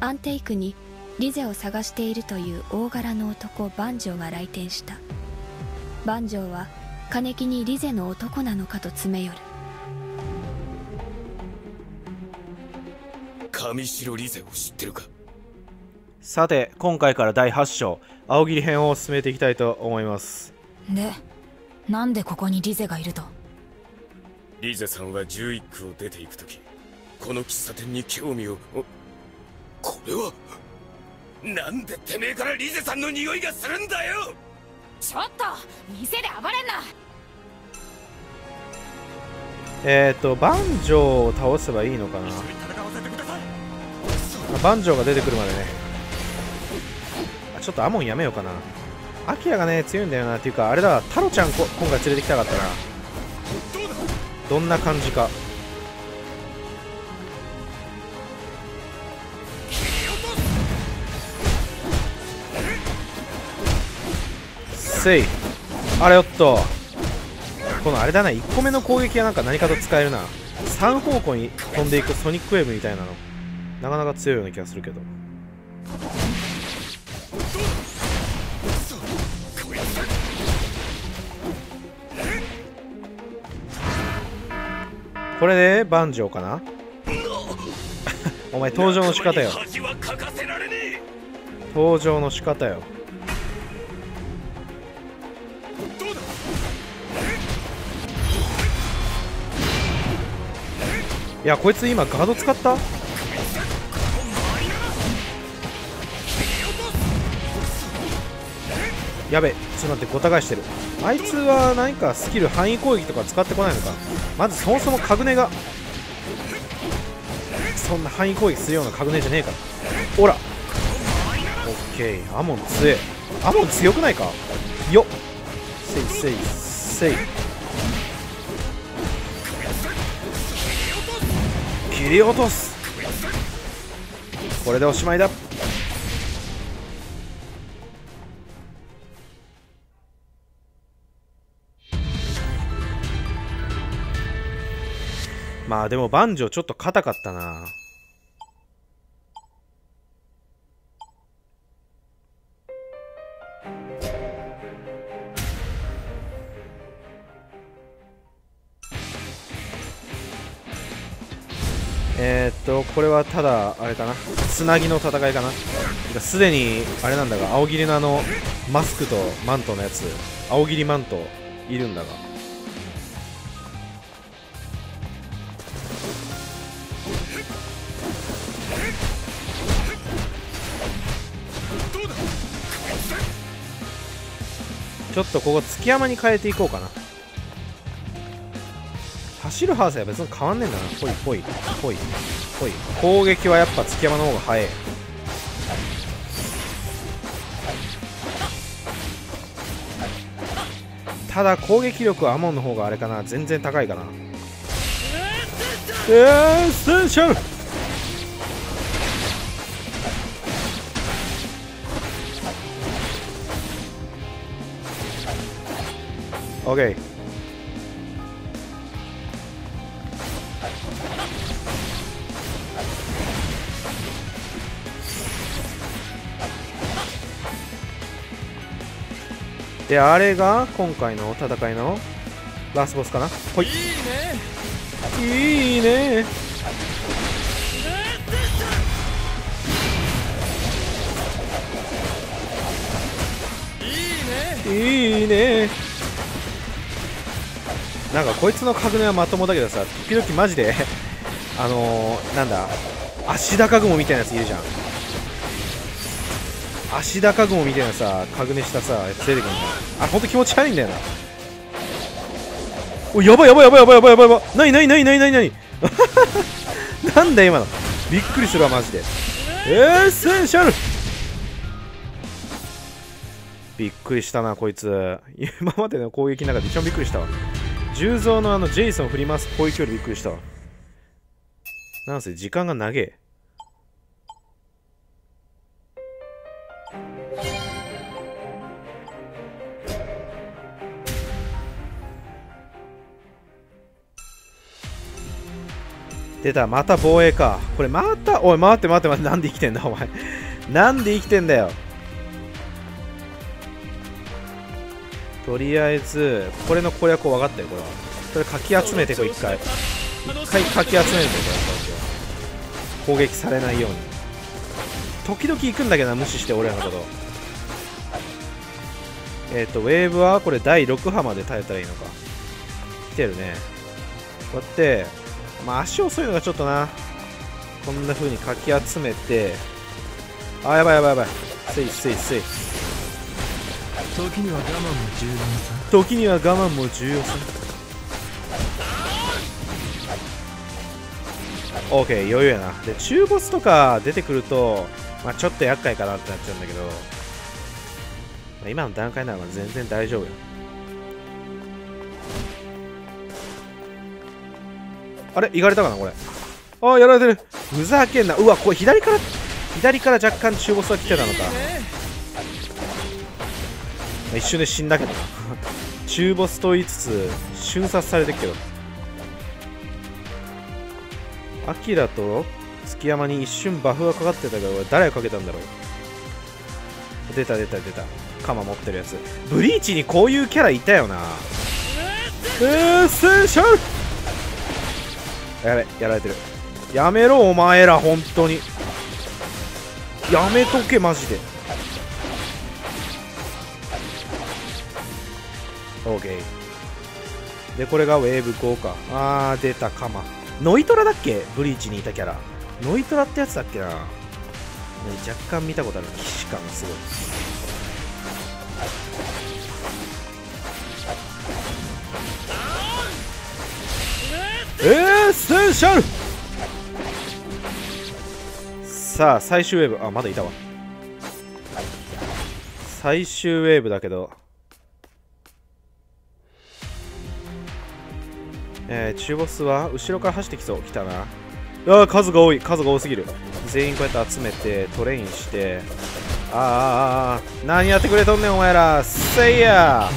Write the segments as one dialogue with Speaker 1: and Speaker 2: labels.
Speaker 1: アンテイクにリゼを探しているという大柄の男バンジョーが来店した。バンジョーは金木にリゼの男なのかと詰め寄る。
Speaker 2: 上白リゼを知ってるか？
Speaker 3: さて今回から第8章青桐編を進めていきたいと思います。
Speaker 4: でなんでここにリゼがいると？
Speaker 2: リゼさんは11区を出ていく時この喫茶店に興味をなんでてめえからリゼさんの匂いがするんだよ！
Speaker 4: ちょっと店で暴れんな！
Speaker 3: えっ、ー、とバンジョーを倒せばいいのかな？バンジョーが出てくるまでね。あちょっとアモンやめようかな。アキラがね強いんだよな。っていうかあれだタロちゃんこ今回連れてきたかったな。どんな感じかせい。あれよっと。このあれだな。1個目の攻撃はなんか何かと使えるな。3方向に飛んでいくソニックウェーブみたいなの。なかなか強いような気がするけど。これでバンジョーかな？お前登場の仕方よ。登場の仕方よ。やこいつ今ガード使った？やべちょっと待ってごた返してる。あいつは何かスキル範囲攻撃とか使ってこないのか。まずそもそもカグネがそんな範囲攻撃するようなカグネじゃねえから。ほら。オッケーアモン強え。アモン強くないか？よっ。せいせいせい。切り落とす。これでおしまいだ。まあでもバンジョーちょっと硬かったな。えー、っとこれはただあれかな。つなぎの戦いかな。すでにあれなんだが青桐のあのマスクとマントのやつ。青桐マントいるんだが。ちょっとここ築山に変えていこうかな。走る速さは別に変わんねえんだな。ぽいぽい。ぽい。ぽい。攻撃はやっぱ築山の方が速い。ただ攻撃力はアモンの方があれかな。全然高いかな。エッセンシャル！オッケーであれが今回の戦いのラスボスかな？ほい。いいね。いいね。いいね。なんかこいつの格値はまともだけどさ時々マジで あのー、なんだ足高雲みたいなやついるじゃん。足高雲みたいなさかぐねしたさやつ出てくるんだあ本当気持ち悪いんだよな。おやばいやばいやばいやばいやばいやばいやばいなになになになになになになんだ今の。びっくりするわマジで。エッセンシャル！びっくりしたなこいつ。今までの攻撃の中で一番びっくりしたわ。重蔵のあのジェイソン振ります。攻撃よりびっくりしたなんせ時間が長え。出た。また防衛か。これまたおい待って待って待って。なんで生きてんだお前。なんで生きてんだよ。とりあえずこれの攻略分かったよこれは。それかき集めてこう一回。一回かき集めるんだよこれ攻撃されないように。時々行くんだけど無視して俺らのこと。えっ、ー、とウェーブはこれ第6波まで耐えたらいいのか。来てるね。こうやってまあ足遅いのがちょっとな。こんな風にかき集めて。あやばいやばいやばい。せいせいせい
Speaker 5: 時には我慢も重要さ。
Speaker 3: 時には我慢も重要さ。OK 余裕やな。で中ボスとか出てくると、まあ、ちょっと厄介かなってなっちゃうんだけど、まあ、今の段階なら全然大丈夫よあれ？いがれたかなこれ？ああやられてる。ふざけんな。うわこれ左から左から若干中ボスが来てたのか。ま一瞬で死んだけど。中ボスと言いつつ瞬殺されてるけどアキラと月山に一瞬バフがかかってたけど誰がかけたんだろう。出た出た出た。鎌持ってるやつ。ブリーチにこういうキャラいたよな。エッセンシャル。やべやられてる。やめろお前ら本当に。やめとけマジで。OK でこれがウェーブ5かあー出たカマ。ノイトラだっけ？ブリーチにいたキャラ。ノイトラってやつだっけな、ね、若干見たことある騎士感がすごい。エッセンシャル！さあ最終ウェーブ。あまだいたわ。最終ウェーブだけど。えー、中ボスは後ろから走ってきそう。来たな。あ数が多い。数が多すぎる。全員こうやって集めてトレインして。ああ何やってくれとんねんお前ら。せいや。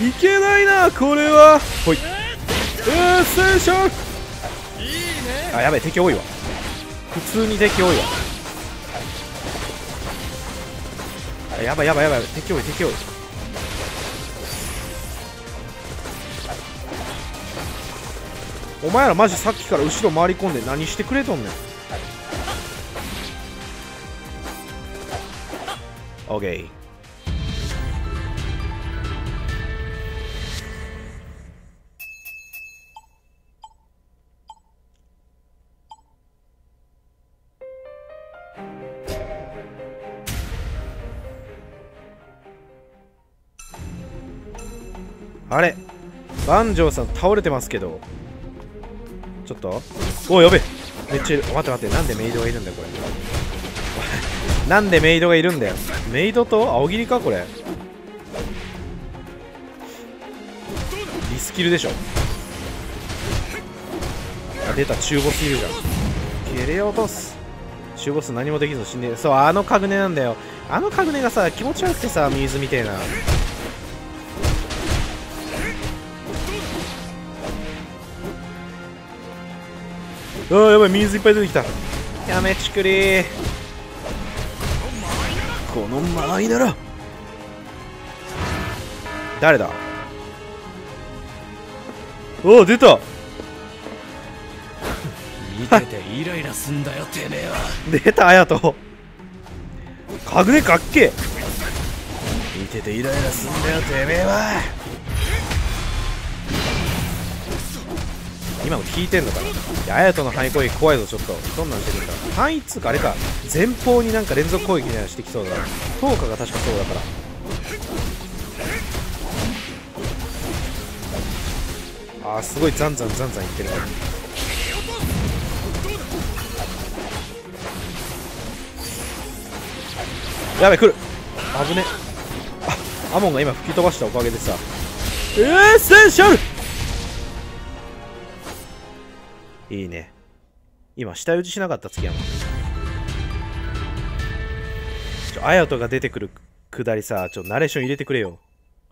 Speaker 3: いけないなこれは。ほい。エッセンシャルあやべえ敵多いわ。普通に敵多いわ。あやばいやばいやばい。敵多い敵多いお前らマジさっきから後ろ回り込んで何してくれとんねん。オッケーあれ万丈さん倒れてますけど。ちょっと？おやべめっちゃいる待って待ってなんでメイドがいるんだよこれ。なんでメイドがいるんだよ。メイドと？青霧かこれ。リスキルでしょ。あ出た。中ボスいるじゃん。蹴り落とす中ボス何もできず死んでそうあのカグネなんだよ。あのカグネがさ気持ち悪くてさ水みてえな。あーやばい水いっぱい出てきた。やめちくり。この間合いなら誰だ？おお出た。
Speaker 5: 見ててイライラすんだよてめえは。
Speaker 3: 出た綾人かぐねかっけ見ててイライラすんだよてめえは今の聞いてんのかな？いや綾人の範囲攻撃怖いぞちょっと。どんなんしてるんだ範囲っつうかあれか。前方になんか連続攻撃みたいなしてきそうだ10日が確かそうだから。あーすごいザンザンザンザンいってる。やべ来る。危ね。あアモンが今吹き飛ばしたおかげでさ。エッセンシャルいいね。今、下打ちしなかった、月山。ちょ、アヤトが出てくるくだりさ、ちょ、ナレーション入れてくれよ。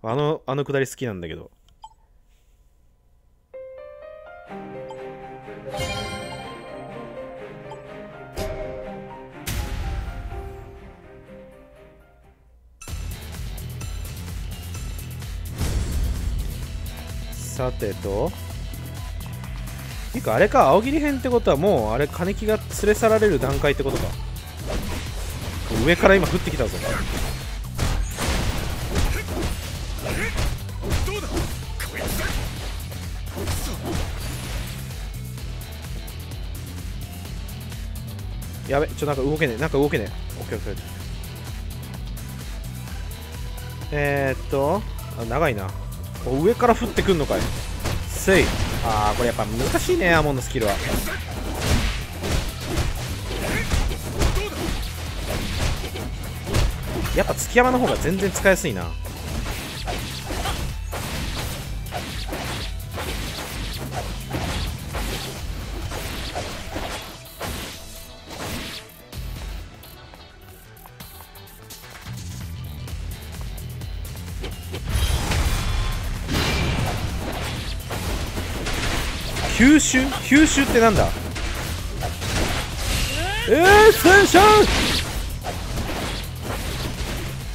Speaker 3: あの、あのくだり好きなんだけど。さてとていうかあれか青桐編ってことはもうあれ金木が連れ去られる段階ってことか。上から今降ってきたぞ。やべちょなんか動けねえ。なんか動けねえ。オッケーオッケー。えー、っとあ長いな。上から降ってくんのかい。せい。あーこれやっぱ難しいねアーモンドスキルは。やっぱ月山の方が全然使いやすいな。吸収？吸収ってなんだ？えー、戦車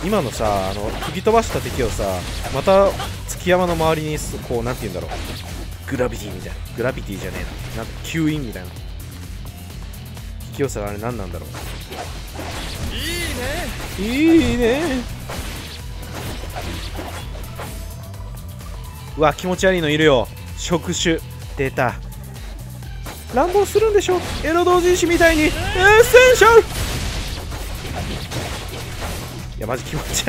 Speaker 3: 今のさあの吹き飛ばした敵をさまた月山の周りにすこうなんて言うんだろう？グラビティみたいな。グラビティじゃねえな。なんか吸引みたいな。引き寄せあれ何なんだろう。いいね。いいね。うわ気持ち悪いのいるよ。触手出た。乱暴するんでしょ？エロ同人誌みたいに。エッセンシャル！いやマジ気持ち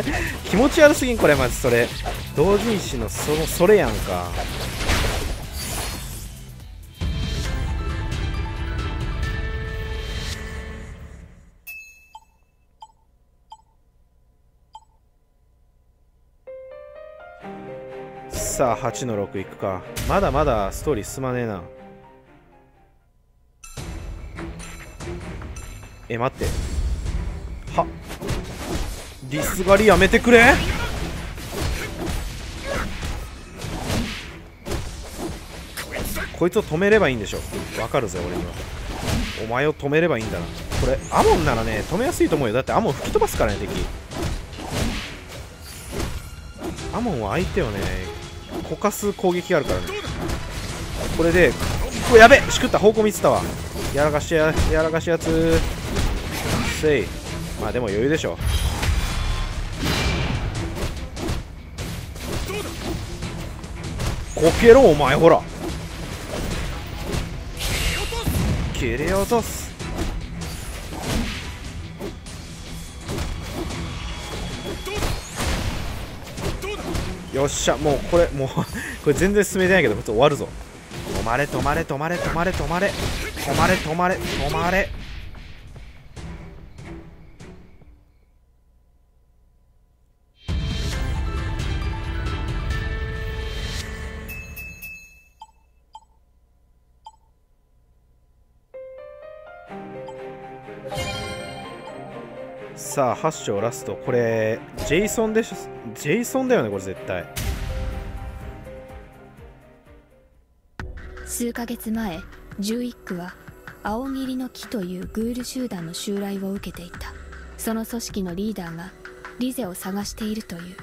Speaker 3: 気持ち悪すぎん？これマジそれ。同人誌のそのそれやんか。さあ8の6いくか。まだまだストーリー進まねえな。え待って。はリス狩りやめてくれ。こいつを止めればいいんでしょ。わかるぜ俺には。お前を止めればいいんだな。これアモンならね止めやすいと思うよ。だってアモン吹き飛ばすからね敵。アモンは相手をねこかす攻撃があるからねこれでうわやべしくった方向見てたわやらかしややらかしやつせいまあでも余裕でしょこけろお前ほら切り落とすよっしゃもうこれもう これ全然進めてないけどこいつ終わるぞ。止まれ止まれ止まれ止まれ止まれ止まれ止まれ止まれ。さあ8章ラスト。これジェイソンでしょ？ジェイソンだよねこれ絶対。
Speaker 1: 数ヶ月前11区は青霧の木というグール集団の襲来を受けていた。その組織のリーダーがリゼを探しているという。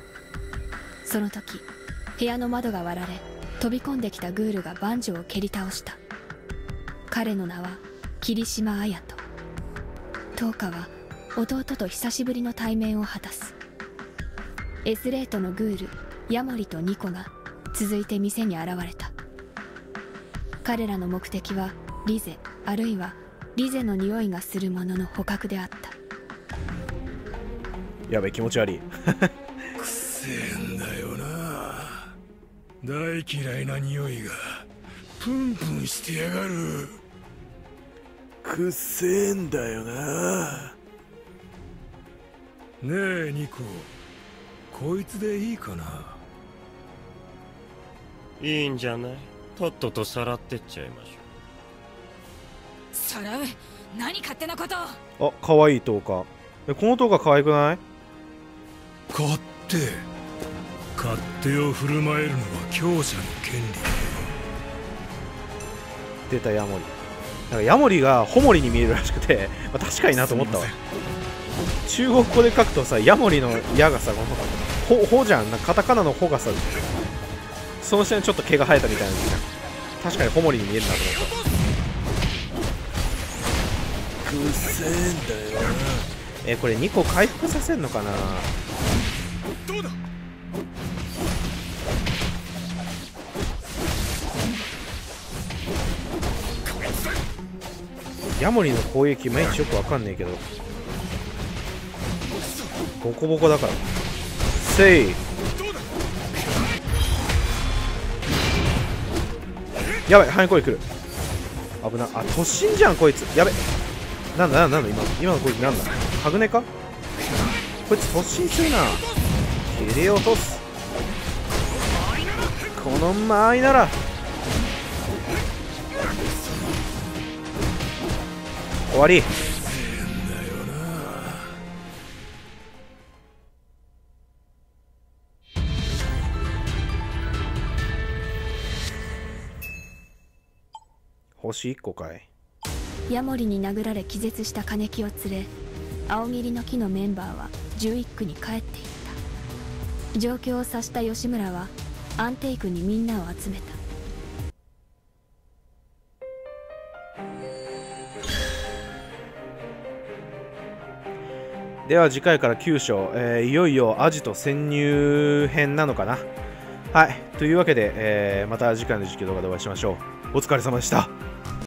Speaker 1: その時部屋の窓が割られ飛び込んできたグールが万丈を蹴り倒した。彼の名は霧島綾人。10日は弟と久しぶりの対面を果たす。エスレートのグールヤモリとニコが続いて店に現れた。彼らの目的はリゼあるいはリゼの匂いがするものの捕獲であった。
Speaker 3: やべ気持ち悪い。
Speaker 6: くせえんだよな。大嫌いな匂いがプンプンしてやがる。くっせえんだよなねえニコ。こいつでいいかな？い
Speaker 7: いんじゃない？とっととさらってっちゃいましょ
Speaker 4: さらう何勝手なこと？を
Speaker 3: あ可愛い10日えこの10日可愛くない？
Speaker 6: 勝手勝手を振る舞えるのは強者の権利。
Speaker 3: 出たヤモリ。なんかヤモリがホモリに見えるらしくて、まあ、確かになと思ったわ中国語で書くとさヤモリの矢がさこのほほじゃんなカタカナのほがさその下にちょっと毛が生えたみた。いな確かにホモリに見えるなと思った。
Speaker 6: くせえんだよ。
Speaker 3: えこれ2個回復させんのかな？
Speaker 2: どうだ
Speaker 3: ヤモリの攻撃いまいちよくわかんねえけど。ボコボコだから。せいやばいハニコイ来る。危な。あ突進じゃんこいつ。やべ。なんだなんだなんだ今今の攻撃なんだ。ハグネか？こいつ突進するな。切り落とすこの間合いなら。終わり。星1個かい。
Speaker 1: ヤモリに殴られ気絶した金木を連れ青桐の木のメンバーは11区に帰っていった。状況を察した吉村はアンテイクにみんなを集めた。
Speaker 3: では次回から9章、えー、いよいよアジト潜入編なのかな。はい。というわけで、えー、また次回の実況動画でお会いしましょう。お疲れ様でした